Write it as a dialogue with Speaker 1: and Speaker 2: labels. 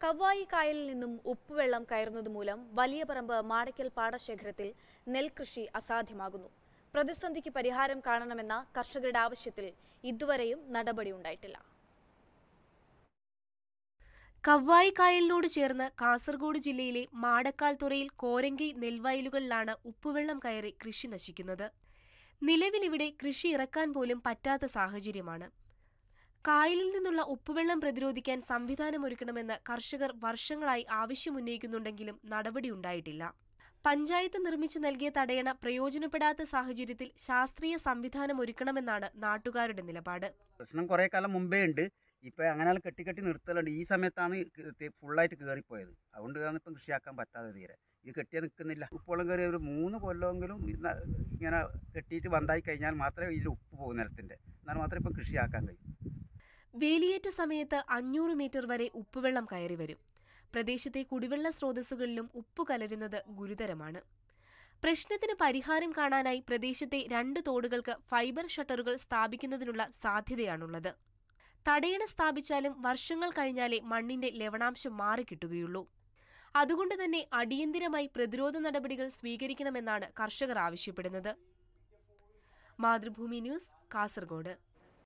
Speaker 1: കവ്വായി കായലിൽ നിന്നും ഉപ്പുവെള്ളം കയറുന്നതുമൂലം വലിയ പറമ്പ് മാടയ്ക്കൽ പാടശേഖരത്തിൽ നെൽകൃഷി അസാധ്യമാകുന്നു. പ്രതിസന്ധിക്ക് പരിഹാരം കാണണമെന്ന കർഷകരുടെ ആവശ്യത്തിൽ ഇതുവരെയും നടപടിയുണ്ടായിട്ടില്ല
Speaker 2: കവ്വായി കായലിനോട് ചേർന്ന് കാസർഗോഡ് ജില്ലയിലെ മാടക്കാൽ തുറയിൽ കോരങ്കി നെൽവയലുകളിലാണ് ഉപ്പുവെള്ളം കയറി കൃഷി നശിക്കുന്നത്. നിലവിലിവിടെ കൃഷി ഇറക്കാൻ പോലും പറ്റാത്ത സാഹചര്യമാണ്. കായലിൽ നിന്നുള്ള ഉപ്പുവെള്ളം പ്രതിരോധിക്കാൻ സംവിധാനമൊരുക്കണമെന്ന് കർഷകർ വർഷങ്ങളായി ആവശ്യമുന്നയിക്കുന്നുണ്ടെങ്കിലും നടപടിയുണ്ടായിട്ടില്ല പഞ്ചായത്ത് നിർമ്മിച്ചു നൽകിയ തടയണ പ്രയോജനപ്പെടാത്ത സാഹചര്യത്തിൽ ശാസ്ത്രീയ സംവിധാനം ഒരുക്കണമെന്നാണ് നാട്ടുകാരുടെ നിലപാട്.
Speaker 3: പ്രശ്നം കുറെ കാലം മുമ്പേ ഉണ്ട്. ഇപ്പൊ അങ്ങനെ കെട്ടിക്കെട്ടി കെട്ടി നിർത്തലുണ്ട്. ഈ സമയത്താണ് ഫുള്ളായിട്ട് കയറിപ്പോയത് അതുകൊണ്ടാണ് ഇപ്പം കൃഷിയാക്കാൻ പറ്റാതെ തീരെ. ഇത് കെട്ടിയാൽ നിൽക്കുന്നില്ല ഉപ്പോളം കയറി ഒരു മൂന്ന് കൊല്ലമെങ്കിലും ഇങ്ങനെ കെട്ടിയിട്ട് ബന്ധായി കഴിഞ്ഞാൽ മാത്രമേ ഇതിൽ ഉപ്പ് പോകും നിലത്തിന്റെ. എന്നാൽ മാത്രമേ ഇപ്പം കൃഷിയാക്കാൻ കഴിയൂ.
Speaker 2: വേലിയേറ്റ സമയത്ത് അഞ്ഞൂറ് മീറ്റർ വരെ ഉപ്പുവെള്ളം കയറി വരും. പ്രദേശത്തെ കുടിവെള്ള സ്രോതസ്സുകളിലും ഉപ്പ് കലരുന്നത് ഗുരുതരമാണ്. പ്രശ്നത്തിന് പരിഹാരം കാണാനായി പ്രദേശത്തെ രണ്ട് തോടുകൾക്ക് ഫൈബർ ഷട്ടറുകൾ സ്ഥാപിക്കുന്നതിനുള്ള സാധ്യതയാണുള്ളത്. തടയണ സ്ഥാപിച്ചാലും വർഷങ്ങൾ കഴിഞ്ഞാലേ മണ്ണിന്റെ ലവണാംശം മാറിക്കിട്ടുകയുള്ളൂ അതുകൊണ്ട് തന്നെ അടിയന്തിരമായി പ്രതിരോധ നടപടികൾ സ്വീകരിക്കണമെന്നാണ് കർഷകർ ആവശ്യപ്പെടുന്നത്. മാതൃഭൂമി ന്യൂസ് കാസർഗോഡ്.